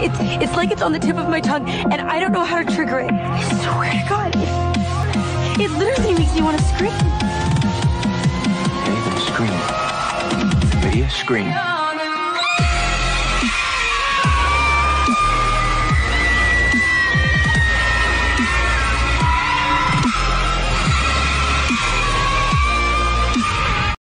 It's it's like it's on the tip of my tongue, and I don't know how to trigger it. I swear to God, it, literally makes me want to scream. Okay, scream. Lydia, scream.